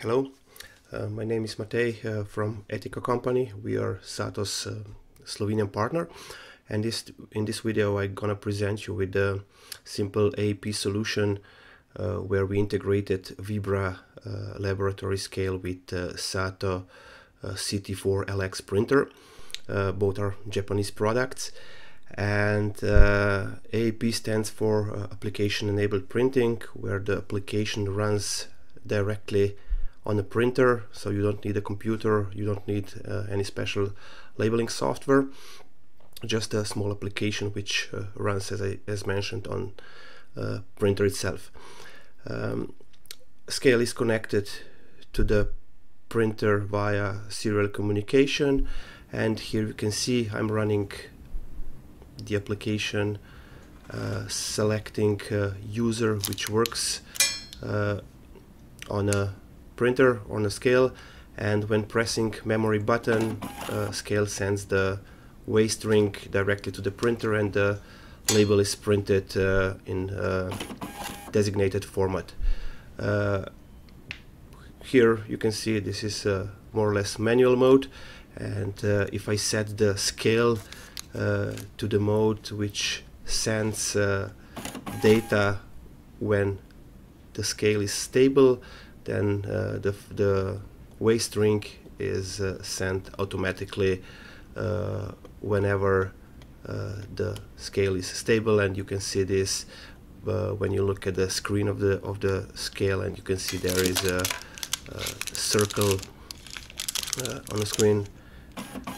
Hello, uh, my name is Matej uh, from Etiko company. We are SATO's uh, Slovenian partner and this in this video I'm gonna present you with a simple AEP solution uh, where we integrated Vibra uh, laboratory scale with uh, SATO CT4 LX printer. both are Japanese products and AEP stands for application enabled printing where the application runs directly on a printer so you don't need a computer you don't need uh, any special labeling software. Just a small application which uh, runs as I as mentioned on uh, printer itself. Um, scale is connected to the printer via serial communication and here you can see I'm running the application uh, selecting user which works uh, on a printer on a scale and when pressing memory button uh, scale sends the waste string directly to the printer and the label is printed uh, in designated format. Uh, here you can see this is uh, more or less manual mode and uh, if I set the scale to the mode which sends data when the scale is stable then uh, the, the waste string is uh, sent automatically uh, whenever the scale is stable and you can see this when you look at the screen of the of the scale and you can see there is a, a circle on the screen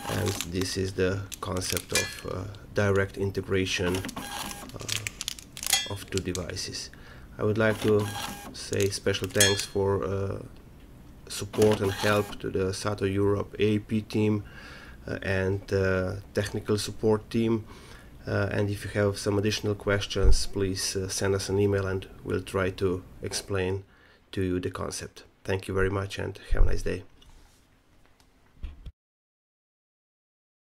and this is the concept of uh, direct integration uh, of two devices. I would like to say special thanks for uh, support and help to the SATO Europe AEP team uh, and uh, technical support team. Uh, and if you have some additional questions, please uh, send us an email and we'll try to explain to you the concept. Thank you very much and have a nice day.